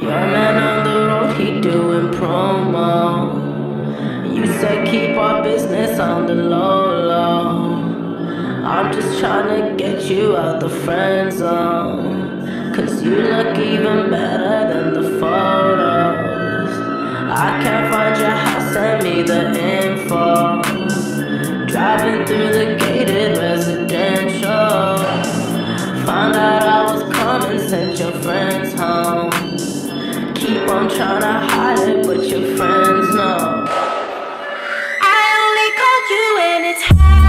Your man on the road, he doing promo. You said keep our business on the low low. I'm just trying to get you out the friend zone. Cause you look even better than the photos. I can't find your house, send me the info. Driving through the gated residential. Found out I was coming, sent your friends home keep on trying to hide it, but your friends know. I only call you when it's high.